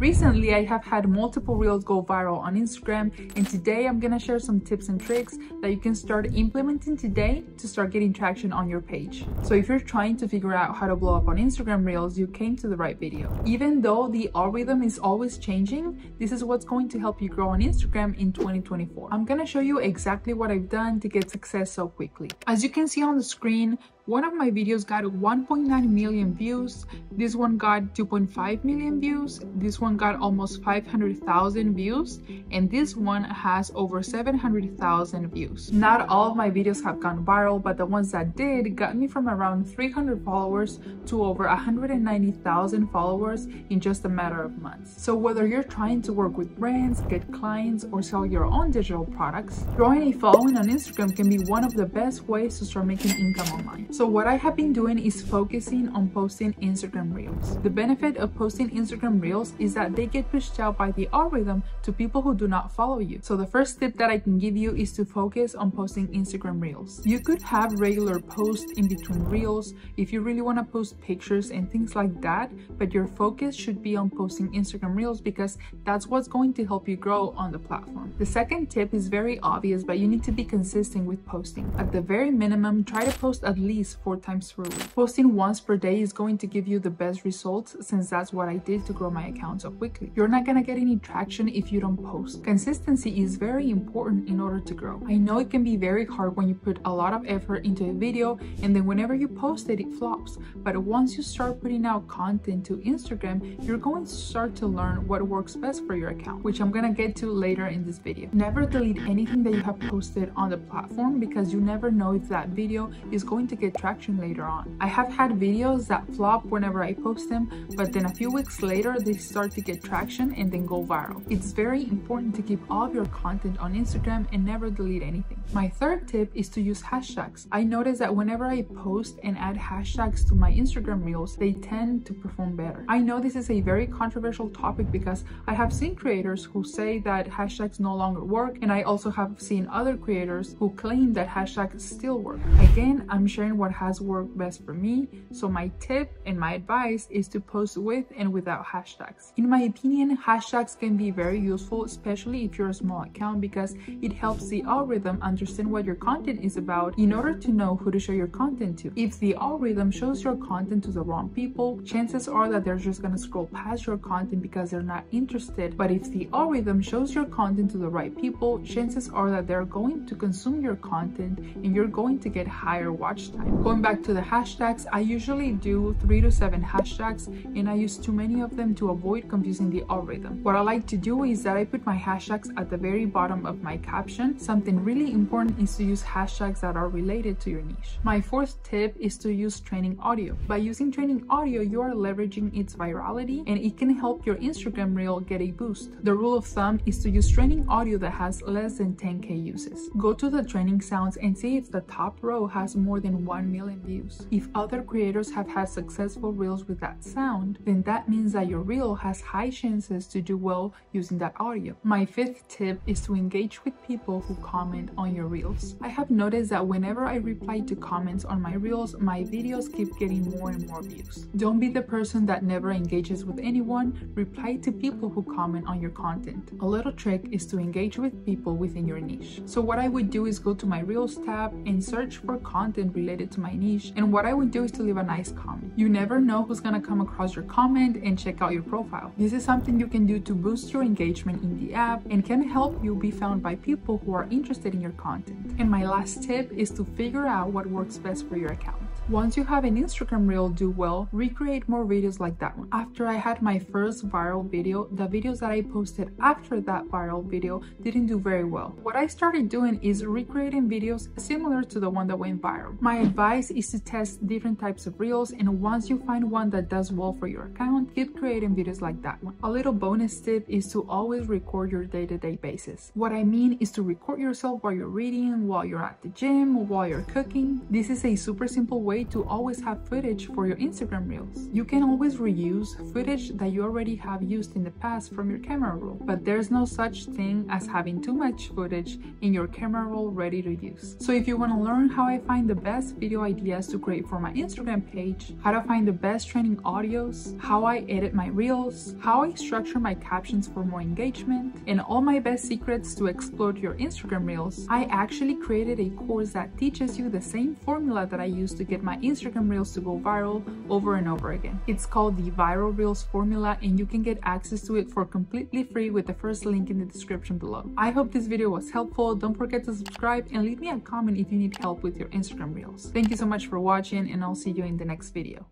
Recently, I have had multiple reels go viral on Instagram and today I'm gonna share some tips and tricks that you can start implementing today to start getting traction on your page. So if you're trying to figure out how to blow up on Instagram reels, you came to the right video. Even though the algorithm is always changing, this is what's going to help you grow on Instagram in 2024. I'm gonna show you exactly what I've done to get success so quickly. As you can see on the screen, one of my videos got 1.9 million views, this one got 2.5 million views, this one got almost 500,000 views, and this one has over 700,000 views. Not all of my videos have gone viral, but the ones that did got me from around 300 followers to over 190,000 followers in just a matter of months. So whether you're trying to work with brands, get clients, or sell your own digital products, growing a following on Instagram can be one of the best ways to start making income online. What I have been doing is focusing on posting Instagram Reels. The benefit of posting Instagram Reels is that they get pushed out by the algorithm to people who do not follow you. So the first tip that I can give you is to focus on posting Instagram Reels. You could have regular posts in between Reels if you really want to post pictures and things like that, but your focus should be on posting Instagram Reels because that's what's going to help you grow on the platform. The second tip is very obvious, but you need to be consistent with posting. At the very minimum, try to post at least four times per week. Posting once per day is going to give you the best results since that's what I did to grow my account so quickly. You're not gonna get any traction if you don't post. Consistency is very important in order to grow. I know it can be very hard when you put a lot of effort into a video and then whenever you post it, it flops. But once you start putting out content to Instagram, you're going to start to learn what works best for your account, which I'm gonna get to later in this video. Never delete anything that you have posted on the platform because you never know if that video is going to get traction later on. I have had videos that flop whenever I post them, but then a few weeks later they start to get traction and then go viral. It's very important to keep all of your content on Instagram and never delete anything. My third tip is to use hashtags. I notice that whenever I post and add hashtags to my Instagram reels, they tend to perform better. I know this is a very controversial topic because I have seen creators who say that hashtags no longer work and I also have seen other creators who claim that hashtags still work. Again, I'm sharing what has worked best for me. So my tip and my advice is to post with and without hashtags. In my opinion, hashtags can be very useful, especially if you're a small account because it helps the algorithm understand what your content is about in order to know who to show your content to. If the algorithm shows your content to the wrong people, chances are that they're just gonna scroll past your content because they're not interested. But if the algorithm shows your content to the right people, chances are that they're going to consume your content and you're going to get higher watch time. Going back to the hashtags, I usually do three to seven hashtags and I use too many of them to avoid confusing the algorithm. What I like to do is that I put my hashtags at the very bottom of my caption. Something really important is to use hashtags that are related to your niche. My fourth tip is to use trending audio. By using trending audio, you are leveraging its virality and it can help your Instagram reel get a boost. The rule of thumb is to use trending audio that has less than 10k uses. Go to the trending sounds and see if the top row has more than 1 million views. If other creators have had successful reels with that sound, then that means that your reel has high chances to do well using that audio. My fifth tip is to engage with people who comment on your reels. I have noticed that whenever I reply to comments on my reels, my videos keep getting more and more views. Don't be the person that never engages with anyone, reply to people who comment on your content. A little trick is to engage with people within your niche. So what I would do is go to my reels tab and search for content related to my niche and what I would do is to leave a nice comment. You never know who's gonna come across your comment and check out your profile. This is something you can do to boost your engagement in the app and can help you be found by people who are interested in your content. And my last tip is to figure out what works best for your account. Once you have an Instagram reel do well, recreate more videos like that one. After I had my first viral video, the videos that I posted after that viral video didn't do very well. What I started doing is recreating videos similar to the one that went viral. My advice is to test different types of reels and once you find one that does well for your account, keep creating videos like that one. A little bonus tip is to always record your day-to-day -day basis. What I mean is to record yourself while you're reading, while you're at the gym, while you're cooking. This is a super simple way to always have footage for your Instagram reels. You can always reuse footage that you already have used in the past from your camera roll, but there's no such thing as having too much footage in your camera roll ready to use. So if you want to learn how I find the best video ideas to create for my Instagram page, how to find the best trending audios, how I edit my reels, how I structure my captions for more engagement, and all my best secrets to explode your Instagram reels, I actually created a course that teaches you the same formula that I use to get my Instagram reels to go viral over and over again. It's called the Viral Reels Formula and you can get access to it for completely free with the first link in the description below. I hope this video was helpful. Don't forget to subscribe and leave me a comment if you need help with your Instagram reels. Thank you so much for watching and I'll see you in the next video.